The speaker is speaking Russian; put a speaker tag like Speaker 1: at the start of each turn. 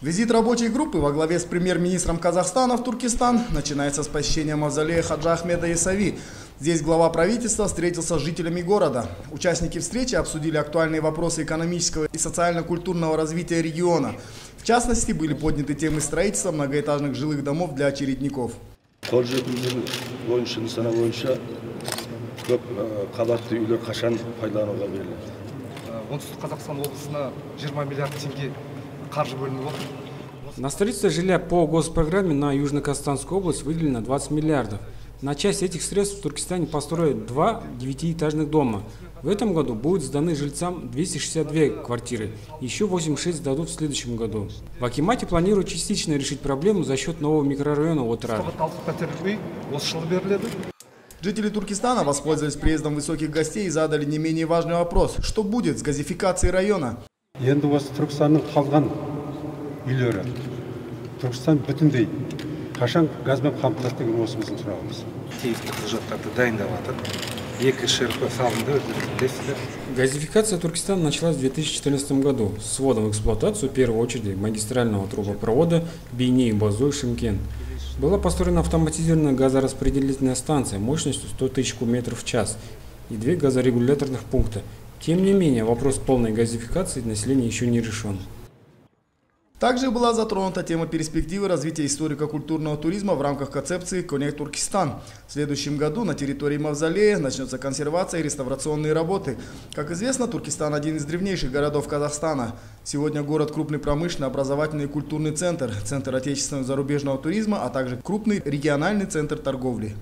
Speaker 1: Визит рабочей группы во главе с премьер-министром Казахстана в Туркестан начинается с посещения мавзолея Хаджа Ахмеда Исави. Здесь глава правительства встретился с жителями города. Участники встречи обсудили актуальные вопросы экономического и социально-культурного развития региона. В частности, были подняты темы строительства многоэтажных жилых домов для очередников.
Speaker 2: қолжетімділігі бойынша нысана бойынша көп э, қабатты үйлер қашан пайдалануға беріледі
Speaker 3: оңтүстік қазақстан облысына 20 миллиард теңге қаржы бөлініп отыр
Speaker 4: На строительство жилья по госпрограмме на Южно-Казахстанскую область выделено 20 миллиардов. На часть этих средств в Туркестане построят два девятиэтажных дома. В этом году будут сданы жильцам 262 квартиры, еще 86 сдадут в следующем году. В Акимате планируют частично решить проблему за счет нового микрорайона Отрар.
Speaker 3: қабат алты пәтерлі үй осы жылы беріледі
Speaker 1: Жители Туркестана воспользовались приездом высоких гостей и задали не менее важный вопрос. Что будет с газификацией района?
Speaker 5: енді осы түркістанның қалған үйлері түркістан бүтіндей қашан газбен қамтылады деген осы біздің сұрағымыз
Speaker 6: тиісті құжаттарды дайындап жатыр екі шрп салынды өздеріңіз білесіздер
Speaker 4: Газификация Туркестана началась в 2014 году с вводом в эксплуатацию в первую очередь магистрального трубопровода Бейней-Базой-Шимкент. Была построена автоматизированная газораспределительная станция мощностью 100 тысяч кубометров в час и две газорегуляторных пункта. тем не менее, вопрос полной газификации населения еще не решен.
Speaker 1: Также была затронута тема перспективы развития историко-культурного туризма в рамках концепции «Коннект Туркестан». В следующем году на территории Мавзолея начнется консервация и реставрационные работы. Как известно, Туркестан – один из древнейших городов Казахстана. Сегодня город – крупный промышленный, образовательный и культурный центр, центр отечественного и зарубежного туризма, а также крупный региональный центр торговли.